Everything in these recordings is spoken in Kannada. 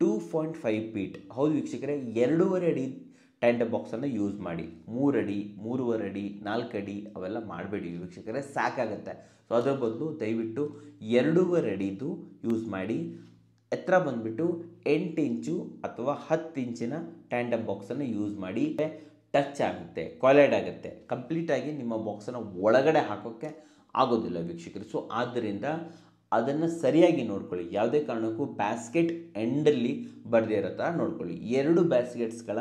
ಟೂ ಪಾಯಿಂಟ್ ಫೈವ್ ಫೀಟ್ ಹೌದು ವೀಕ್ಷಕರೇ, ಎರಡೂವರೆ ಅಡಿ ಟೆಂಟ್ ಬಾಕ್ಸನ್ನು ಯೂಸ್ ಮಾಡಿ. ಮೂರಡಿ ಮೂರುವರೆ ಅಡಿ, ನಾಲ್ಕು ಅಡಿ ಅವೆಲ್ಲ ಮಾಡಬೇಡಿ ವೀಕ್ಷಕರೇ, ಸಾಕಾಗುತ್ತೆ. ಸೊ ಅದರ ಬದಲು ದಯವಿಟ್ಟು ಎರಡೂವರೆ ಅಡಿದು ಯೂಸ್ ಮಾಡಿ. ಎತ್ತರ ಬಂದುಬಿಟ್ಟು ಎಂಟು ಇಂಚು ಅಥವಾ ಹತ್ತು ಇಂಚಿನ ಟ್ಯಾಂಡಮ್ ಬಾಕ್ಸನ್ನು ಯೂಸ್ ಮಾಡಿ. ಟಚ್ ಆಗುತ್ತೆ ಕೊಲೈಡ್ ಆಗುತ್ತೆ. ಕಂಪ್ಲೀಟಾಗಿ ನಿಮ್ಮ ಬಾಕ್ಸನ್ನು ಒಳಗಡೆ ಹಾಕೋಕ್ಕೆ ಆಗೋದಿಲ್ಲ ವೀಕ್ಷಕರು. ಸೊ ಆದ್ದರಿಂದ ಅದನ್ನು ಸರಿಯಾಗಿ ನೋಡ್ಕೊಳ್ಳಿ. ಯಾವುದೇ ಕಾರಣಕ್ಕೂ ಬ್ಯಾಸ್ಕೆಟ್ ಎಂಡಲ್ಲಿ ಬರದೇ ಇರೋ ಥರ ನೋಡ್ಕೊಳ್ಳಿ. ಎರಡು ಬ್ಯಾಸ್ಕೆಟ್ಸ್ಗಳ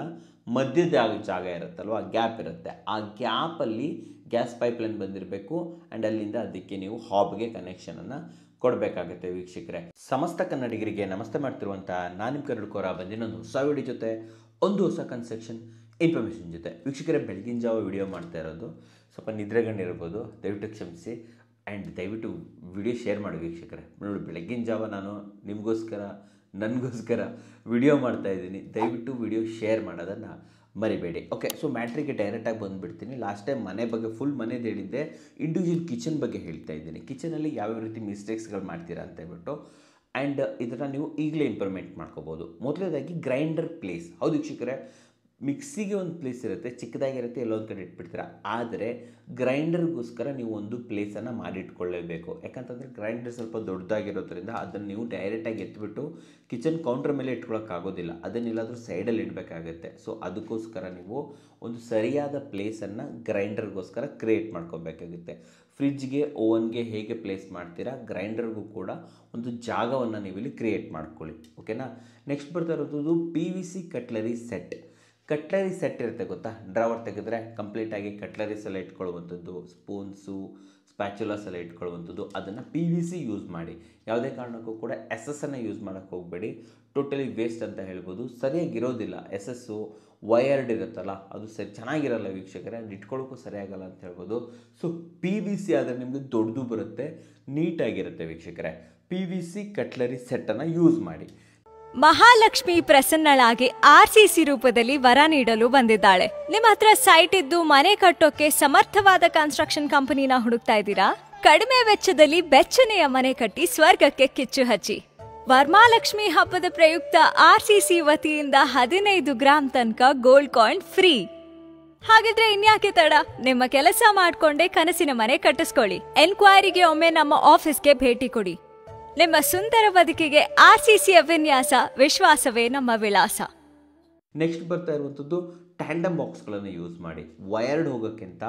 ಮಧ್ಯದ ಜಾಗ ಇರುತ್ತಲ್ವ? ಗ್ಯಾಪ್ ಇರುತ್ತೆ. ಆ ಗ್ಯಾಪಲ್ಲಿ ಗ್ಯಾಸ್ ಪೈಪ್ಲೈನ್ ಬಂದಿರಬೇಕು ಆ್ಯಂಡ್ ಅಲ್ಲಿಂದ ಅದಕ್ಕೆ ನೀವು ಹಾಬ್ಗೆ ಕನೆಕ್ಷನನ್ನು ಕೊಡಬೇಕಾಗುತ್ತೆ ವೀಕ್ಷಕರೇ. ಸಮಸ್ತ ಕನ್ನಡಿಗರಿಗೆ ನಮಸ್ತೆ ಮಾಡ್ತಿರುವಂಥ ನಾನು ನಿಮ್ಮ ಕನ್ನಡಕೋರ ಬಂದಿನೊಂದು ಹೊಸ ವಿಡಿಯೋ ಜೊತೆ, ಒಂದು ಹೊಸ ಕನ್ಸ್ಟ್ರಕ್ಷನ್ ಇನ್ಫಾರ್ಮೇಷನ್ ಜೊತೆ. ವೀಕ್ಷಕರೇ, ಬೆಳಗಿನ ಜಾವ ವಿಡಿಯೋ ಮಾಡ್ತಾ ಇರೋದು. ಸ್ವಲ್ಪ ನಿದ್ರೆಗಣ್ಣಿರ್ಬೋದು ದಯವಿಟ್ಟು ಕ್ಷಮಿಸಿ. ಆ್ಯಂಡ್ ದಯವಿಟ್ಟು ವಿಡಿಯೋ ಶೇರ್ ಮಾಡಿ ವೀಕ್ಷಕರೇ. ನೋಡಿ ಬೆಳಗಿನ ಜಾವ ನಾನು ನಿಮಗೋಸ್ಕರ, ನನಗೋಸ್ಕರ ವಿಡಿಯೋ ಮಾಡ್ತಾ ಇದ್ದೀನಿ. ದಯವಿಟ್ಟು ವಿಡಿಯೋ ಶೇರ್ ಮಾಡೋದನ್ನು ಮರಿಬೇಡಿ. ಓಕೆ ಸೊ ಮ್ಯಾಟ್ರಿಗೆ ಡೈರೆಕ್ಟಾಗಿ ಬಂದುಬಿಡ್ತೀನಿ. ಲಾಸ್ಟ್ ಟೈಮ್ ಮನೆ ಬಗ್ಗೆ ಫುಲ್ ಮನೇದು ಹೇಳಿದ್ದೆ. ಇಂಡಿವಿಜುವಲ್ ಕಿಚನ್ ಬಗ್ಗೆ ಹೇಳ್ತಾ ಇದ್ದೀನಿ. ಕಿಚನಲ್ಲಿ ಯಾವ್ಯಾವ ರೀತಿ ಮಿಸ್ಟೇಕ್ಸ್ಗಳು ಮಾಡ್ತೀರಾ ಅಂತ ಹೇಳ್ಬಿಟ್ಟು. ಆ್ಯಂಡ್ ಇದನ್ನು ನೀವು ಈಗಲೇ ಇಂಪ್ರೂವ್ಮೆಂಟ್ ಮಾಡ್ಕೋಬೋದು. ಮೊದಲನೇದಾಗಿ ಗ್ರೈಂಡರ್ ಪ್ಲೇಸ್ ಹೌದು ವೀಕ್ಷಕರೇ? ಮಿಕ್ಸಿಗೆ ಒಂದು ಪ್ಲೇಸ್ ಇರುತ್ತೆ, ಚಿಕ್ಕದಾಗಿರುತ್ತೆ ಎಲ್ಲೊಂದು ಕಡೆ ಇಟ್ಬಿಡ್ತೀರ? ಆದರೆ ಗ್ರೈಂಡರ್ಗೋಸ್ಕರ ನೀವು ಒಂದು ಪ್ಲೇಸನ್ನು ಮಾಡಿಟ್ಕೊಳ್ಳೇಬೇಕು. ಯಾಕಂತಂದರೆ ಗ್ರೈಂಡರ್ ಸ್ವಲ್ಪ ದೊಡ್ಡದಾಗಿರೋದ್ರಿಂದ ಅದನ್ನು ನೀವು ಡೈರೆಕ್ಟಾಗಿ ಎತ್ಬಿಟ್ಟು ಕಿಚನ್ ಕೌಂಟ್ರ್ ಮೇಲೆ ಇಟ್ಕೊಳ್ಳೋಕ್ಕಾಗೋದಿಲ್ಲ ಅದನ್ನೆಲ್ಲಾದರೂ ಸೈಡಲ್ಲಿ ಇಡಬೇಕಾಗತ್ತೆ. ಸೊ ಅದಕ್ಕೋಸ್ಕರ ನೀವು ಒಂದು ಸರಿಯಾದ ಪ್ಲೇಸನ್ನು ಗ್ರೈಂಡರ್ಗೋಸ್ಕರ ಕ್ರಿಯೇಟ್ ಮಾಡ್ಕೋಬೇಕಾಗುತ್ತೆ. ಫ್ರಿಜ್ಗೆ ಓವನ್ಗೆ ಹೇಗೆ ಪ್ಲೇಸ್ ಮಾಡ್ತೀರಾ? ಗ್ರೈಂಡರ್ಗೂ ಕೂಡ ಒಂದು ಜಾಗವನ್ನು ನೀವು ಇಲ್ಲಿ ಕ್ರಿಯೇಟ್ ಮಾಡ್ಕೊಳ್ಳಿ ಓಕೆನಾ ನೆಕ್ಸ್ಟ್ ಬರ್ತಾ ಇರೋದು P V C cutlery set cutlery set ಇರುತ್ತೆ ಗೊತ್ತಾ? ಡ್ರಾವರ್ ತೆಗೆದ್ರೆ ಕಂಪ್ಲೀಟಾಗಿ ಕಟ್ಲರೀಸ್ ಎಲ್ಲ ಇಟ್ಕೊಳ್ಳುವಂಥದ್ದು ಸ್ಪೂನ್ಸು ಸ್ಪ್ಯಾಚುಲಾಸ್ ಎಲ್ಲ ಇಟ್ಕೊಳ್ಳುವಂಥದ್ದು ಅದನ್ನು ಪಿ ವಿ ಸಿ ಯೂಸ್ ಮಾಡಿ. ಯಾವುದೇ ಕಾರಣಕ್ಕೂ ಕೂಡ ಎಸ್ ಎಸ್ಸನ್ನು ಯೂಸ್ ಮಾಡೋಕ್ಕೆ ಹೋಗಬೇಡಿ. ಟೋಟಲಿ ವೇಸ್ಟ್ ಅಂತ ಹೇಳ್ಬೋದು. ಸರಿಯಾಗಿರೋದಿಲ್ಲ. ಎಸ್ ಎಸ್ಸು ವಯರ್ಡ್ ಇರುತ್ತಲ್ಲ, ಅದು ಸರಿ ಚೆನ್ನಾಗಿರಲ್ಲ ವೀಕ್ಷಕರೇ, ಅದು ಇಟ್ಕೊಳ್ಳೋಕ್ಕೂ ಸರಿಯಾಗಲ್ಲ ಅಂತ ಹೇಳ್ಬೋದು. ಸೊ ಪಿ ವಿ ಸಿ ಆದರೆ ನಿಮಗೆ ದೊಡ್ಡದು ಬರುತ್ತೆ ನೀಟಾಗಿರುತ್ತೆ ವೀಕ್ಷಕರೇ. ಪಿ ವಿ ಸಿ ಕಟ್ಲರಿ ಸೆಟ್ಟನ್ನು ಯೂಸ್ ಮಾಡಿ. ಮಹಾಲಕ್ಷ್ಮಿ ಪ್ರಸನ್ನಳಾಗಿ ಆರ್ ಸಿ ಸಿ ರೂಪದಲ್ಲಿ ವರ ನೀಡಲು ಬಂದಿದ್ದಾಳೆ. ನಿಮ್ಮ ಹತ್ರ ಸೈಟ್ ಇದ್ದು ಮನೆ ಕಟ್ಟೋಕೆ ಸಮರ್ಥವಾದ ಕನ್ಸ್ಟ್ರಕ್ಷನ್ ಕಂಪನಿನ ಹುಡುಕ್ತಾ ಇದ್ದೀರಾ? ಕಡಿಮೆ ವೆಚ್ಚದಲ್ಲಿ ಬೆಚ್ಚನೆಯ ಮನೆ ಕಟ್ಟಿ ಸ್ವರ್ಗಕ್ಕೆ ಕಿಚ್ಚು ಹಚ್ಚಿ. ವರ್ಮಾಲಕ್ಷ್ಮಿ ಹಬ್ಬದ ಪ್ರಯುಕ್ತ ಆರ್ ಸಿ ಸಿ ವತಿಯಿಂದ ಹದಿನೈದು ಗ್ರಾಂ ತನಕ ಗೋಲ್ಡ್ ಕಾಯಿನ್ ಫ್ರೀ ಹಾಗಿದ್ರೆ ಇನ್ಯಾಕೆ ತಡ? ನಿಮ್ಮ ಕೆಲಸ ಮಾಡ್ಕೊಂಡೇ ಕನಸಿನ ಮನೆ ಕಟ್ಟಿಸ್ಕೊಳ್ಳಿ. ಎನ್ಕ್ವೈರಿಗೆ ಒಮ್ಮೆ ನಮ್ಮ ಆಫೀಸ್ಗೆ ಭೇಟಿ ಕೊಡಿ. ನಿಮ್ಮ ಸುಂದರ ಬದುಕಿಗೆ ಆರ್ ಸಿ ಸಿ ವಿನ್ಯಾಸ ವಿಶ್ವಾಸವೇ ನಮ್ಮ ವಿಳಾಸ. ನೆಕ್ಸ್ಟ್ ಬರ್ತಾ ಇರುವಂಥದ್ದು ಟ್ಯಾಂಡಮ್ ಬಾಕ್ಸ್ಗಳನ್ನು ಯೂಸ್ ಮಾಡಿ. ವಯರ್ಡ್ ಹೋಗೋಕ್ಕಿಂತ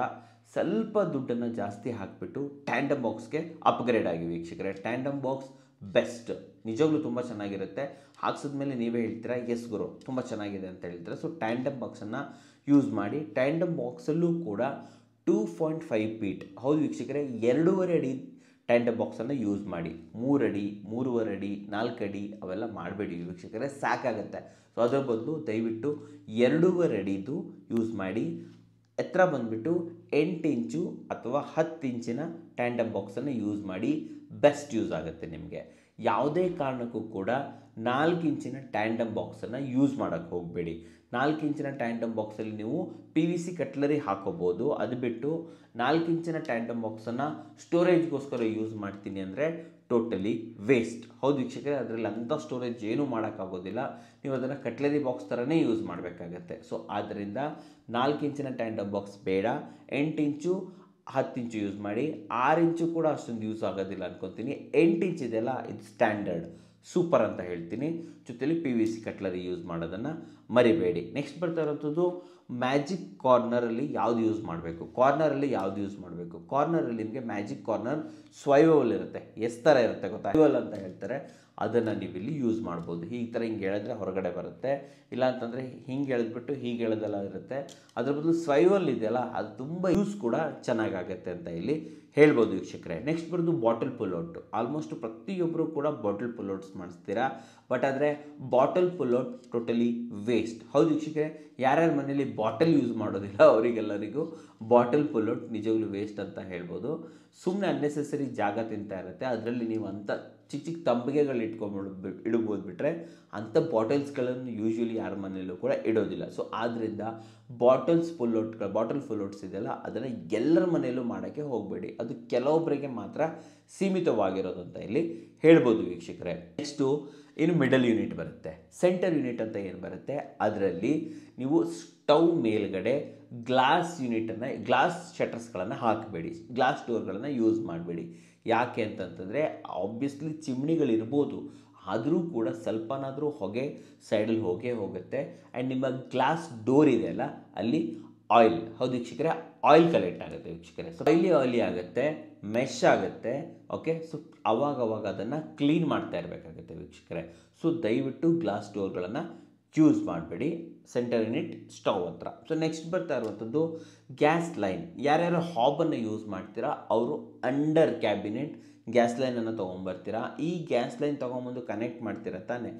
ಸ್ವಲ್ಪ ದುಡ್ಡನ್ನು ಜಾಸ್ತಿ ಹಾಕಿಬಿಟ್ಟು ಟ್ಯಾಂಡಮ್ ಬಾಕ್ಸ್ಗೆ ಅಪ್ಗ್ರೇಡ್ ಆಗಿ ವೀಕ್ಷಕರೇ. ಟ್ಯಾಂಡಮ್ ಬಾಕ್ಸ್ ಬೆಸ್ಟ್ ನಿಜವಾಗ್ಲೂ ತುಂಬ ಚೆನ್ನಾಗಿರುತ್ತೆ. ಹಾಕ್ಸಿದ್ಮೇಲೆ ನೀವೇ ಹೇಳ್ತೀರಾ ಎಸ್ ಗುರು, ತುಂಬ ಚೆನ್ನಾಗಿದೆ ಅಂತ ಹೇಳ್ತೀರಾ ಸೊ ಟ್ಯಾಂಡಮ್ ಬಾಕ್ಸನ್ನು ಯೂಸ್ ಮಾಡಿ ಟ್ಯಾಂಡಮ್ ಬಾಕ್ಸಲ್ಲೂ ಕೂಡ ಟೂ ಪಾಯಿಂಟ್ ಫೈವ್ ಫೀಟ್ ಹೌದು ವೀಕ್ಷಕರೇ, ಎರಡೂವರೆ ಅಡಿ ಟ್ಯಾಂಡಮ್ ಬಾಕ್ಸನ್ನು ಯೂಸ್ ಮಾಡಿ. ಮೂರಡಿ, ಮೂರುವರೆ ಅಡಿ, ನಾಲ್ಕು ಅಡಿ ಅವೆಲ್ಲ ಮಾಡಬೇಡಿ ವೀಕ್ಷಕರೇ, ಸಾಕಾಗುತ್ತೆ. ಸೊ ಅದರ ಬದಲು ದಯವಿಟ್ಟು ಎರಡೂವರೆ ಅಡಿದು ಯೂಸ್ ಮಾಡಿ. ಎತ್ತರ ಬಂದುಬಿಟ್ಟು ಎಂಟು ಇಂಚು ಅಥವಾ ಹತ್ತು ಇಂಚಿನ ಟ್ಯಾಂಡಮ್ ಬಾಕ್ಸನ್ನು ಯೂಸ್ ಮಾಡಿ. ಬೆಸ್ಟ್ ಯೂಸ್ ಆಗುತ್ತೆ ನಿಮಗೆ. ಯಾವುದೇ ಕಾರಣಕ್ಕೂ ಕೂಡ ನಾಲ್ಕು ಇಂಚಿನ ಟ್ಯಾಂಡಮ್ ಬಾಕ್ಸನ್ನು ಯೂಸ್ ಮಾಡೋಕ್ಕೆ ಹೋಗಬೇಡಿ. ನಾಲ್ಕು ಇಂಚಿನ ಟ್ಯಾಂಡಮ್ ಬಾಕ್ಸಲ್ಲಿ ನೀವು ಪಿ ವಿ ಸಿ ಕಟ್ಲರಿ ಹಾಕೋಬೋದು. ಅದು ಬಿಟ್ಟು ನಾಲ್ಕು ಇಂಚಿನ ಟ್ಯಾಂಡಮ್ ಬಾಕ್ಸನ್ನು ಸ್ಟೋರೇಜ್ಗೋಸ್ಕರ ಯೂಸ್ ಮಾಡ್ತೀನಿ ಅಂದರೆ ಟೋಟಲಿ ವೇಸ್ಟ್. ಹೌದು ವೀಕ್ಷಕರೇ, ಅದರಲ್ಲಿ ಅಂಥ ಸ್ಟೋರೇಜ್ ಏನೂ ಮಾಡೋಕ್ಕಾಗೋದಿಲ್ಲ. ನೀವು ಅದನ್ನು ಕಟ್ಲರಿ ಬಾಕ್ಸ್ ಥರನೇ ಯೂಸ್ ಮಾಡಬೇಕಾಗತ್ತೆ. ಸೊ ಆದ್ದರಿಂದ ನಾಲ್ಕು ಇಂಚಿನ ಟ್ಯಾಂಡಮ್ ಬಾಕ್ಸ್ ಬೇಡ. ಎಂಟು ಇಂಚು, ಹತ್ತು ಇಂಚು ಯೂಸ್ ಮಾಡಿ. ಆರು ಇಂಚು ಕೂಡ ಅಷ್ಟೊಂದು ಯೂಸ್ ಆಗೋದಿಲ್ಲ ಅನ್ಕೊತೀನಿ. ಎಂಟು ಇಂಚ್ ಇದೆಯಲ್ಲ ಇದು ಸ್ಟ್ಯಾಂಡರ್ಡ್. ಸೂಪರ್ ಅಂತ ಹೇಳ್ತೀನಿ. ಜೊತೆಯಲ್ಲಿ P V C cutlery use ಮಾಡೋದನ್ನು ಮರಿಬೇಡಿ. ನೆಕ್ಸ್ಟ್ ಬರ್ತಾ ಇರೋಂಥದ್ದು ಮ್ಯಾಜಿಕ್ ಕಾರ್ನರಲ್ಲಿ ಯಾವುದು ಯೂಸ್ ಮಾಡಬೇಕು? ಕಾರ್ನರಲ್ಲಿ ಯಾವುದು ಯೂಸ್ ಮಾಡಬೇಕು? ಕಾರ್ನರಲ್ಲಿ ನಿಮಗೆ ಮ್ಯಾಜಿಕ್ ಕಾರ್ನರ್ ಸ್ವೈವಲ್ ಇರುತ್ತೆ. ಎಸ್ ಇರುತ್ತೆ ಗೊತ್ತಾ? ಸ್ವೈವಲ್ ಅಂತ ಹೇಳ್ತಾರೆ. ಅದನ್ನು ನೀವು ಇಲ್ಲಿ ಯೂಸ್ ಮಾಡ್ಬೋದು. ಈ ಥರ ಹಿಂಗೆ ಹೇಳಿದ್ರೆ ಹೊರಗಡೆ ಬರುತ್ತೆ. ಇಲ್ಲ ಅಂತಂದರೆ ಹಿಂಗೆ ಹೇಳಿದ್ಬಿಟ್ಟು ಹೀಗೆ ಹೇಳೋದೆಲ್ಲ ಇರುತ್ತೆ. ಅದ್ರ ಬದಲು ಸ್ವೈವಲ್ ಇದೆಯಲ್ಲ, ಅದು ತುಂಬ ಯೂಸ್ ಕೂಡ ಚೆನ್ನಾಗಾಗತ್ತೆ ಅಂತ ಇಲ್ಲಿ ಹೇಳ್ಬೋದು ವೀಕ್ಷಕರೇ. ನೆಕ್ಸ್ಟ್ ಬರೋದು ಬಾಟಲ್ ಪುಲ್ಔಟ್ ಆಲ್ಮೋಸ್ಟ್ ಪ್ರತಿಯೊಬ್ಬರು ಕೂಡ ಬಾಟಲ್ ಪುಲ್ಔಟ್ಸ್ ಮಾಡಿಸ್ತೀರಾ? ಬಟ್ ಆದರೆ ಬಾಟಲ್ ಪುಲ್ಔಟ್ ಟೋಟಲಿ ವೇಸ್ಟ್ ಹೌದು ವೀಕ್ಷಕರೇ, ಯಾರ್ಯಾರ ಮನೇಲಿ ಬಾಟಲ್ ಯೂಸ್ ಮಾಡೋದಿಲ್ಲ ಅವರಿಗೆಲ್ಲರಿಗೂ ಬಾಟಲ್ ಪುಲ್ಔಟ್ ನಿಜವಾಗ್ಲೂ ವೇಸ್ಟ್ ಅಂತ ಹೇಳ್ಬೋದು. ಸುಮ್ಮನೆ ಅನ್ನೆಸೆಸರಿ ಜಾಗ ತಿಂತಾ ಇರುತ್ತೆ. ಅದರಲ್ಲಿ ನೀವು ಅಂಥ ಚಿಕ್ಕ ಚಿಕ್ಕ ತಂಬಿಗೆಗಳು ಇಟ್ಕೊಂಡ್ಬಿಡ್ ಇಡ್ಬೋದು ಬಿಟ್ಟರೆ ಅಂಥ ಬಾಟಲ್ಸ್ಗಳನ್ನು ಯೂಶ್ವಲಿ ಯಾರ ಮನೆಯಲ್ಲೂ ಕೂಡ ಇಡೋದಿಲ್ಲ. ಸೊ ಆದ್ದರಿಂದ ಬಾಟಲ್ಸ್ ಫುಲ್ಔಟ್ಗಳು ಬಾಟಲ್ ಫುಲ್ಔಟ್ಸ್ ಇದೆಯಲ್ಲ, ಅದನ್ನು ಎಲ್ಲರ ಮನೆಯಲ್ಲೂ ಮಾಡೋಕ್ಕೆ ಹೋಗಬೇಡಿ. ಅದು ಕೆಲವೊಬ್ಬರಿಗೆ ಮಾತ್ರ ಸೀಮಿತವಾಗಿರೋದು ಅಂತ ಇಲ್ಲಿ ಹೇಳ್ಬೋದು ವೀಕ್ಷಕರೇ. ನೆಕ್ಸ್ಟು ಇನ್ನು ಮಿಡಲ್ ಯೂನಿಟ್ ಬರುತ್ತೆ. ಸೆಂಟರ್ ಯೂನಿಟ್ ಅಂತ ಏನು ಬರುತ್ತೆ? ಅದರಲ್ಲಿ ನೀವು ಸ್ಟವ್ ಮೇಲ್ಗಡೆ ಗ್ಲಾಸ್ ಯೂನಿಟನ್ನು ಗ್ಲಾಸ್ ಶಟರ್ಸ್ಗಳನ್ನು ಹಾಕಬೇಡಿ. ಗ್ಲಾಸ್ ಡೋರ್ಗಳನ್ನು ಯೂಸ್ ಮಾಡಬೇಡಿ. ಯಾಕೆ ಅಂತಂತಂದರೆ ಆಬ್ವಿಯಸ್ಲಿ ಚಿಮ್ನಿಗಳಿರ್ಬೋದು. ಆದರೂ ಕೂಡ ಸ್ವಲ್ಪನಾದರೂ ಹೊಗೆ ಸೈಡಲ್ಲಿ ಹೋಗೇ ಹೋಗುತ್ತೆ. ಆ್ಯಂಡ್ ನಿಮ್ಮ ಗ್ಲಾಸ್ ಡೋರ್ ಇದೆಯಲ್ಲ ಅಲ್ಲಿ ಆಯಿಲ್ ಹೌದು ವೀಕ್ಷಕರೇ ಆಯಿಲ್ ಕಲೆಕ್ಟ್ ಆಗುತ್ತೆ ವೀಕ್ಷಕರೇ. ಸೊ ಆಯಿಲಿ ಆಯ್ಲಿ ಆಗುತ್ತೆ ಮೆಶ್ ಆಗುತ್ತೆ ಓಕೆ ಸೊ ಅವಾಗ ಅವಾಗ ಅದನ್ನು ಕ್ಲೀನ್ ಮಾಡ್ತಾ ಇರಬೇಕಾಗುತ್ತೆ ವೀಕ್ಷಕರೇ. ಸೊ ದಯವಿಟ್ಟು ಗ್ಲಾಸ್ ಡೋರ್ಗಳನ್ನು ಚೂಸ್ ಮಾಡಬೇಡಿ. ಸೆಂಟರ್ ಯೂನಿಟ್ ಸ್ಟವ್ ಹತ್ರ. ಸೊ ನೆಕ್ಸ್ಟ್ ಬರ್ತಾ ಇರುವಂಥದ್ದು ಗ್ಯಾಸ್ ಲೈನ್ ಯಾರ್ಯಾರು ಹಾಬನ್ನು ಯೂಸ್ ಮಾಡ್ತೀರಾ, ಅವರು ಅಂಡರ್ ಕ್ಯಾಬಿನೆಟ್ ಗ್ಯಾಸ್ ಲೈನನ್ನು ತೊಗೊಂಬರ್ತೀರಾ? ಈ ಗ್ಯಾಸ್ ಲೈನ್ ತೊಗೊಂಬಂದು ಕನೆಕ್ಟ್ ಮಾಡ್ತೀರಾ ತಾನೆ?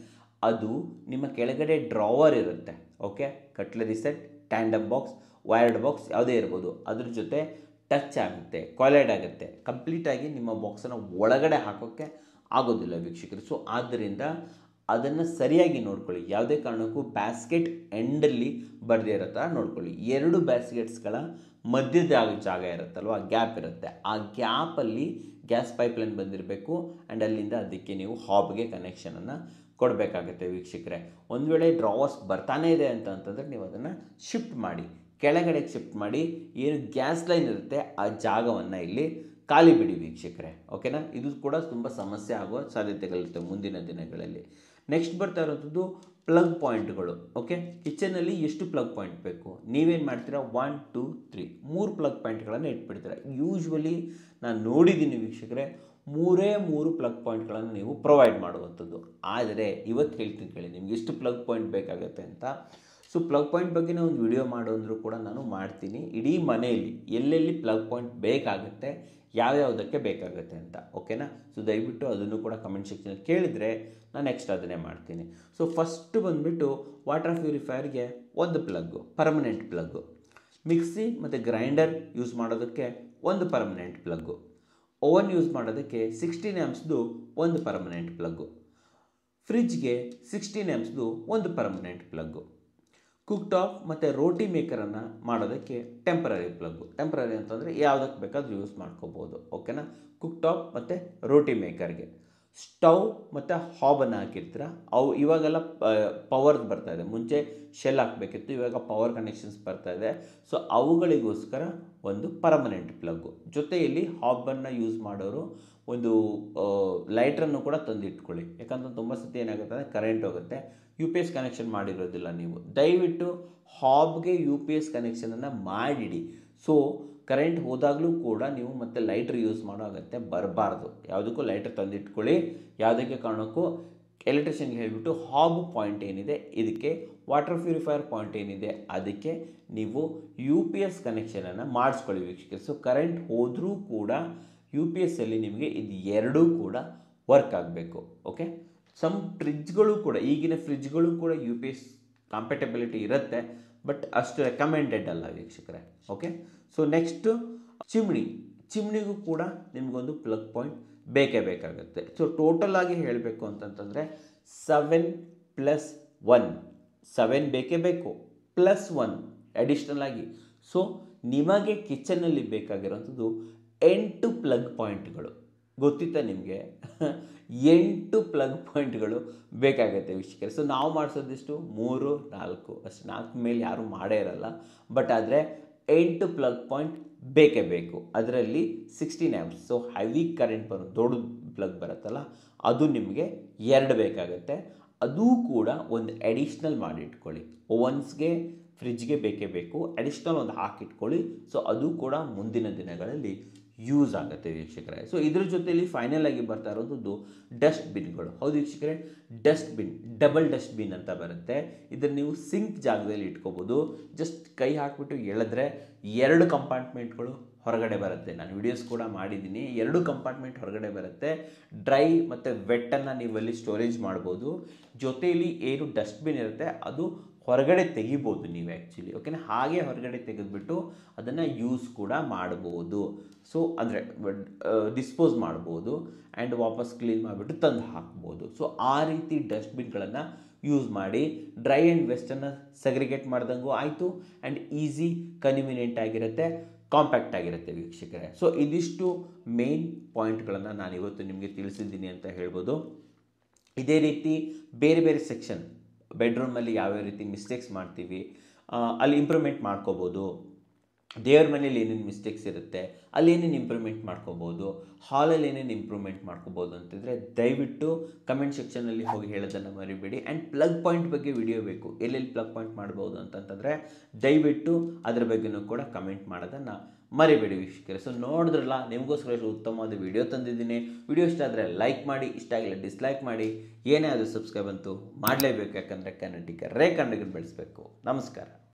ಅದು ನಿಮ್ಮ ಕೆಳಗಡೆ ಡ್ರಾವರ್ ಇರುತ್ತೆ okay cutlery set tandem box wired box ಯಾವುದೇ ಇರ್ಬೋದು. ಅದ್ರ ಜೊತೆ ಟಚ್ ಆಗುತ್ತೆ ಕೊಲೈಡ್ ಆಗುತ್ತೆ. ಕಂಪ್ಲೀಟಾಗಿ ನಿಮ್ಮ ಬಾಕ್ಸನ್ನು ಒಳಗಡೆ ಹಾಕೋಕ್ಕೆ ಆಗೋದಿಲ್ಲ ವೀಕ್ಷಕರು. ಸೊ ಆದ್ದರಿಂದ ಅದನ್ನು ಸರಿಯಾಗಿ ನೋಡ್ಕೊಳ್ಳಿ. ಯಾವುದೇ ಕಾರಣಕ್ಕೂ ಬ್ಯಾಸ್ಕೆಟ್ ಎಂಡಲ್ಲಿ ಬರದೇ ಇರೋ ಥರ ನೋಡ್ಕೊಳ್ಳಿ. ಎರಡು ಬ್ಯಾಸ್ಕೆಟ್ಸ್ಗಳ ಮಧ್ಯದ ಜಾಗ ಇರುತ್ತಲ್ವ? ಗ್ಯಾಪ್ ಇರುತ್ತೆ. ಆ ಗ್ಯಾಪಲ್ಲಿ ಗ್ಯಾಸ್ ಪೈಪ್ಲೈನ್ ಬಂದಿರಬೇಕು. ಆ್ಯಂಡ್ ಅಲ್ಲಿಂದ ಅದಕ್ಕೆ ನೀವು ಹಾಬ್ಗೆ ಕನೆಕ್ಷನನ್ನು ಕೊಡಬೇಕಾಗುತ್ತೆ ವೀಕ್ಷಕರೇ. ಒಂದು ವೇಳೆ ಡ್ರಾವರ್ಸ್ ಬರ್ತಾನೇ ಇದೆ ಅಂತ ಅಂತಂದರೆ ನೀವು ಅದನ್ನು ಶಿಫ್ಟ್ ಮಾಡಿ ಕೆಳಗಡೆಗೆ ಶಿಫ್ಟ್ ಮಾಡಿ, ಏನು ಗ್ಯಾಸ್ ಲೈನ್ ಇರುತ್ತೆ, ಆ ಜಾಗವನ್ನು ಇಲ್ಲಿ ಖಾಲಿ ಬಿಡಿ ವೀಕ್ಷಕರೇ. ಓಕೆನಾ ಇದು ಕೂಡ ತುಂಬ ಸಮಸ್ಯೆ ಆಗುವ ಸಾಧ್ಯತೆಗಳಿರುತ್ತೆ ಮುಂದಿನ ದಿನಗಳಲ್ಲಿ. ನೆಕ್ಸ್ಟ್ ಬರ್ತಾ ಇರೋಂಥದ್ದು ಪ್ಲಗ್ ಪಾಯಿಂಟ್ಗಳು, ಓಕೆ? ಕಿಚನಲ್ಲಿ ಎಷ್ಟು ಪ್ಲಗ್ ಪಾಯಿಂಟ್ ಬೇಕು? ನೀವೇನು ಮಾಡ್ತೀರಾ? ಒನ್ ಟೂ ತ್ರೀ ಮೂರು ಪ್ಲಗ್ ಪಾಯಿಂಟ್ಗಳನ್ನು ಇಟ್ಬಿಡ್ತೀರಾ. ಯೂಶ್ವಲಿ ನಾನು ನೋಡಿದ್ದೀನಿ ವೀಕ್ಷಕರೇ, ಮೂರೇ ಮೂರು ಪ್ಲಗ್ ಪಾಯಿಂಟ್ಗಳನ್ನು ನೀವು ಪ್ರೊವೈಡ್ ಮಾಡುವಂಥದ್ದು. ಆದರೆ ಇವತ್ತು ಹೇಳ್ತೀನಿ ಕೇಳಿ, ನಿಮ್ಗೆ ಎಷ್ಟು ಪ್ಲಗ್ ಪಾಯಿಂಟ್ ಬೇಕಾಗುತ್ತೆ ಅಂತ. ಸೊ ಪ್ಲಗ್ ಪಾಯಿಂಟ್ ಬಗ್ಗೆ ನಾನು ಒಂದು ವಿಡಿಯೋ ಮಾಡೋ ಕೂಡ ನಾನು ಮಾಡ್ತೀನಿ. ಇಡೀ ಮನೆಯಲ್ಲಿ ಎಲ್ಲೆಲ್ಲಿ ಪ್ಲಗ್ ಪಾಯಿಂಟ್ ಬೇಕಾಗುತ್ತೆ ಯಾವ್ಯಾವುದಕ್ಕೆ ಬೇಕಾಗುತ್ತೆ ಅಂತ, ಓಕೆನಾ? ಸೊ ದಯವಿಟ್ಟು ಅದನ್ನು ಕೂಡ ಕಮೆಂಟ್ ಸೆಕ್ಷನಲ್ಲಿ ಕೇಳಿದರೆ ನಾನು ನೆಕ್ಸ್ಟ್ ಅದನ್ನೇ ಮಾಡ್ತೀನಿ. ಸೊ ಫಸ್ಟ್ ಬಂದುಬಿಟ್ಟು ವಾಟರ್ ಪ್ಯೂರಿಫೈಯರ್ಗೆ ಒಂದು ಪ್ಲಗ್ಗು ಪರ್ಮನೆಂಟ್ ಪ್ಲಗ್ಗು ಮಿಕ್ಸಿ ಮತ್ತು ಗ್ರೈಂಡರ್ ಯೂಸ್ ಮಾಡೋದಕ್ಕೆ ಒಂದು ಪರ್ಮನೆಂಟ್ ಪ್ಲಗ್ಗು ಓವನ್ ಯೂಸ್ ಮಾಡೋದಕ್ಕೆ ಸಿಕ್ಸ್ಟೀನ್ ಎಮ್ಸ್ದು ಒಂದು ಪರ್ಮನೆಂಟ್ ಪ್ಲಗ್ಗು ಫ್ರಿಜ್ಗೆ ಸಿಕ್ಸ್ಟೀನ್ ಎಮ್ಸ್ದು ಒಂದು ಪರ್ಮನೆಂಟ್ ಪ್ಲಗ್ಗು ಕುಕ್ ಟಾಪ್ ಮತ್ತು ರೋಟಿ ಮೇಕರನ್ನು ಮಾಡೋದಕ್ಕೆ ಟೆಂಪ್ರರಿ ಪ್ಲಗ್ಗು ಟೆಂಪ್ರರಿ ಅಂತಂದರೆ ಯಾವುದಕ್ಕೆ ಬೇಕಾದರೂ ಯೂಸ್ ಮಾಡ್ಕೋಬೋದು ಓಕೆನಾ ಕುಕ್ ಟಾಪ್ ಮತ್ತು ರೋಟಿ ಮೇಕರ್ಗೆ ಸ್ಟವ್ ಮತ್ತು ಹಾಬನ್ನು ಹಾಕಿರ್ತೀರ? ಅವು ಇವಾಗೆಲ್ಲ ಪವರ್ ಬರ್ತಾ ಇದೆ. ಮುಂಚೆ ಶೆಲ್ ಹಾಕಬೇಕಿತ್ತು, ಇವಾಗ ಪವರ್ ಕನೆಕ್ಷನ್ಸ್ ಬರ್ತಾ ಇದೆ. ಸೊ ಅವುಗಳಿಗೋಸ್ಕರ ಒಂದು ಪರ್ಮನೆಂಟ್ ಪ್ಲಗ್ಗು ಜೊತೆಯಲ್ಲಿ ಹಾಬನ್ನು ಯೂಸ್ ಮಾಡೋರು ಒಂದು ಲೈಟ್ರನ್ನು ಕೂಡ ತಂದಿಟ್ಕೊಳ್ಳಿ. ಯಾಕಂದ್ರೆ ತುಂಬ ಸತಿ ಏನಾಗುತ್ತೆ ಅಂದರೆ ಕರೆಂಟ್ ಹೋಗುತ್ತೆ. ಯು ಪಿ ಎಸ್ ಕನೆಕ್ಷನ್ ಮಾಡಿರೋದಿಲ್ಲ ನೀವು. ದಯವಿಟ್ಟು ಹಾಬ್ಗೆ ಯು ಪಿ ಎಸ್ ಕನೆಕ್ಷನನ್ನು ಮಾಡಿಡಿ. ಸೊ ಕರೆಂಟ್ ಹೋದಾಗಲೂ ಕೂಡ ನೀವು ಮತ್ತೆ ಲೈಟ್ರ್ ಯೂಸ್ ಮಾಡೋ ಅಗತ್ಯ ಬರಬಾರ್ದು. ಯಾವುದಕ್ಕೂ ಲೈಟ್ರ್ ತಂದಿಟ್ಕೊಳ್ಳಿ. ಯಾವುದಕ್ಕೆ ಕಾರಣಕ್ಕೂ ಎಲೆಕ್ಟ್ರಿಷಿಯನ್ಗೆ ಹೇಳಿಬಿಟ್ಟು ಹಾಬ್ ಪಾಯಿಂಟ್ ಏನಿದೆ, ಇದಕ್ಕೆ ವಾಟರ್ ಪ್ಯೂರಿಫೈಯರ್ ಪಾಯಿಂಟ್ ಏನಿದೆ, ಅದಕ್ಕೆ ನೀವು ಯು ಪಿ ಎಸ್ ಕನೆಕ್ಷನನ್ನು ಮಾಡಿಸ್ಕೊಳ್ಳಿ ವೀಕ್ಷಕರು. ಸೊ ಕರೆಂಟ್ ಹೋದರೂ ಕೂಡ ಯು ಪಿ ಎಸ್ಸಲ್ಲಿ ನಿಮಗೆ ಇದು ಎರಡೂ ಕೂಡ ವರ್ಕ್ ಆಗಬೇಕು. ಓಕೆ ಸಮ್ ಫ್ರಿಜ್ಗಳು ಕೂಡ, ಈಗಿನ ಫ್ರಿಜ್ಗಳು ಕೂಡ ಯು ಪಿ ಎಸ್ ಕಾಂಪೆಟಬಿಲಿಟಿ ಇರುತ್ತೆ ಬಟ್ ಅಷ್ಟು ರೆಕಮೆಂಡೆಡ್ ಅಲ್ಲ ವೀಕ್ಷಕರೇ ಓಕೆ ಸೊ ನೆಕ್ಸ್ಟು ಚಿಮ್ಣಿ ಚಿಮ್ಣಿಗೂ ಕೂಡ ನಿಮಗೊಂದು ಪ್ಲಗ್ ಪಾಯಿಂಟ್ ಬೇಕೇ ಬೇಕಾಗುತ್ತೆ. ಸೊ ಟೋಟಲ್ ಆಗಿ ಹೇಳಬೇಕು ಅಂತಂತಂದರೆ ಸೆವೆನ್ ಪ್ಲಸ್ ಒನ್ ಸೆವೆನ್ ಬೇಕೇ ಬೇಕು ಪ್ಲಸ್ ಒನ್ ಅಡಿಷ್ನಲ್ ಆಗಿ. ಸೊ ನಿಮಗೆ ಕಿಚನಲ್ಲಿ ಬೇಕಾಗಿರೋಂಥದ್ದು ಎಂಟು ಪ್ಲಗ್ ಪಾಯಿಂಟ್ಗಳು ಗೊತ್ತಿತ್ತಾ ನಿಮಗೆ? ಎಂಟು ಪ್ಲಗ್ ಪಾಯಿಂಟ್ಗಳು ಬೇಕಾಗುತ್ತೆ ವೀಕ್ಷಕರೇ. ಸೊ ನಾವು ಮಾಡಿಸೋದಿಷ್ಟು ಮೂರು, ನಾಲ್ಕು. ಅಷ್ಟು ನಾಲ್ಕು ಮೇಲೆ ಯಾರೂ ಮಾಡೇ ಇರಲ್ಲ. ಬಟ್ ಆದರೆ ಎಂಟು ಪ್ಲಗ್ ಪಾಯಿಂಟ್ ಬೇಕೇ ಬೇಕು. ಅದರಲ್ಲಿ sixteen amps so heavy current ಬರೋ ದೊಡ್ಡ ಪ್ಲಗ್ ಬರುತ್ತಲ್ಲ, ಅದು ನಿಮಗೆ ಎರಡು ಬೇಕಾಗುತ್ತೆ. ಅದೂ ಕೂಡ ಒಂದು ಅಡಿಷ್ನಲ್ ಮಾಡಿಟ್ಕೊಳ್ಳಿ. ಓವನ್ಸ್ಗೆ ಫ್ರಿಜ್ಗೆ ಬೇಕೇ ಬೇಕು. ಅಡಿಷ್ನಲ್ ಒಂದು ಹಾಕಿಟ್ಕೊಳ್ಳಿ. ಸೊ ಅದು ಕೂಡ ಮುಂದಿನ ದಿನಗಳಲ್ಲಿ ಯೂಸ್ ಆಗುತ್ತೆ ವೀಕ್ಷಕರೇ. ಸೊ ಇದ್ರ ಜೊತೆಯಲ್ಲಿ ಫೈನಲ್ ಆಗಿ ಬರ್ತಾ ಇರೋದು ಡಸ್ಟ್ಬಿನ್ಗಳು ಹೌದು ವೀಕ್ಷಕರೇ dustbin double dustbin ಅಂತ ಬರುತ್ತೆ. ಇದನ್ನು ನೀವು ಸಿಂಕ್ ಜಾಗದಲ್ಲಿ ಇಟ್ಕೋಬೋದು. ಜಸ್ಟ್ ಕೈ ಹಾಕ್ಬಿಟ್ಟು ಎಳೆದ್ರೆ ಎರಡು ಕಂಪಾರ್ಟ್ಮೆಂಟ್ಗಳು ಹೊರಗಡೆ ಬರುತ್ತೆ. ನಾನು ವಿಡಿಯೋಸ್ ಕೂಡ ಮಾಡಿದ್ದೀನಿ. ಎರಡು ಕಂಪಾರ್ಟ್ಮೆಂಟ್ ಹೊರಗಡೆ ಬರುತ್ತೆ. ಡ್ರೈ ಮತ್ತು ವೆಟ್ಟನ್ನು ನೀವು ಅಲ್ಲಿ ಸ್ಟೋರೇಜ್ ಮಾಡ್ಬೋದು. ಜೊತೆಯಲ್ಲಿ ಏನು ಡಸ್ಟ್ಬಿನ್ ಇರುತ್ತೆ, ಅದು ಹೊರಗಡೆ ತೆಗಿಬೋದು ನೀವು ಆ್ಯಕ್ಚುಲಿ ಓಕೆನಾ ಹಾಗೆ ಹೊರಗಡೆ ತೆಗೆದುಬಿಟ್ಟು ಅದನ್ನು ಯೂಸ್ ಕೂಡ ಮಾಡ್ಬೋದು. ಸೊ ಅಂದರೆ ಡಿಸ್ಪೋಸ್ ಮಾಡ್ಬೋದು ಆ್ಯಂಡ್ ವಾಪಸ್ ಕ್ಲೀನ್ ಮಾಡಿಬಿಟ್ಟು ತಂದು ಹಾಕ್ಬೋದು. ಸೊ ಆ ರೀತಿ ಡಸ್ಟ್ಬಿನ್ಗಳನ್ನು ಯೂಸ್ ಮಾಡಿ ಡ್ರೈ ಆ್ಯಂಡ್ ವೆಸ್ಟನ್ನು ಸೆಗ್ರಿಗೇಟ್ ಮಾಡ್ದಂಗೂ ಆಯಿತು ಆ್ಯಂಡ್ ಈಸಿ ಕನ್ವಿನಿಯೆಂಟ್ ಆಗಿರುತ್ತೆ ಕಾಂಪ್ಯಾಕ್ಟ್ ಆಗಿರುತ್ತೆ ವೀಕ್ಷಕರೇ. ಸೊ ಇದಿಷ್ಟು ಮೇನ್ ಪಾಯಿಂಟ್ಗಳನ್ನು ನಾನು ಇವತ್ತು ನಿಮಗೆ ತಿಳಿಸಿದ್ದೀನಿ ಅಂತ ಹೇಳ್ಬೋದು. ಇದೇ ರೀತಿ ಬೇರೆ ಬೇರೆ ಸೆಕ್ಷನ್ ಬೆಡ್ರೂಮಲ್ಲಿ ಯಾವ್ಯಾವ ರೀತಿ ಮಿಸ್ಟೇಕ್ಸ್ ಮಾಡ್ತೀವಿ ಅಲ್ಲಿ ಇಂಪ್ರೂವ್ಮೆಂಟ್ ಮಾಡ್ಕೋಬೋದು. ದೇವ್ರ ಮನೇಲಿ ಏನೇನು ಮಿಸ್ಟೇಕ್ಸ್ ಇರುತ್ತೆ, ಅಲ್ಲಿ ಏನೇನು ಇಂಪ್ರೂವ್ಮೆಂಟ್ ಮಾಡ್ಕೋಬೋದು ಹಾಲಲ್ಲಿ ಏನೇನು ಇಂಪ್ರೂವ್ಮೆಂಟ್ ಮಾಡ್ಕೋಬೋದು ಅಂತಿದ್ರೆ ದಯವಿಟ್ಟು ಕಮೆಂಟ್ ಸೆಕ್ಷನಲ್ಲಿ ಹೋಗಿ ಹೇಳೋದನ್ನು ಮರಿಬೇಡಿ. ಆ್ಯಂಡ್ ಪ್ಲಗ್ ಪಾಯಿಂಟ್ ಬಗ್ಗೆ ವಿಡಿಯೋ ಬೇಕು. ಎಲ್ಲೆಲ್ಲಿ ಪ್ಲಗ್ ಪಾಯಿಂಟ್ ಮಾಡ್ಬೋದು ಅಂತಂತಂದರೆ ದಯವಿಟ್ಟು ಅದರ ಬಗ್ಗೆನೂ ಕೂಡ ಕಮೆಂಟ್ ಮಾಡೋದನ್ನು ಮರಿಬೇಡಿ ವೀಕ್ಷಕರೇ. ಸೊ ನೋಡಿದ್ರಲ್ಲ, ನಿಮಗೋಸ್ಕರ ಉತ್ತಮವಾದ ವಿಡಿಯೋ ತಂದಿದ್ದೀನಿ. ವಿಡಿಯೋ ಇಷ್ಟ ಆದರೆ ಲೈಕ್ ಮಾಡಿ, ಇಷ್ಟ ಆಗಿಲ್ಲ ಡಿಸ್ಲೈಕ್ ಮಾಡಿ, ಏನೇ ಆದರೂ ಸಬ್ಸ್ಕ್ರೈಬ್ ಅಂತೂ ಮಾಡಲೇಬೇಕು. ಯಾಕಂದರೆ ಕನ್ನಡಿಗರೇ ಕನ್ನಡಿಗರು ಬೆಳೆಸಬೇಕು. ನಮಸ್ಕಾರ.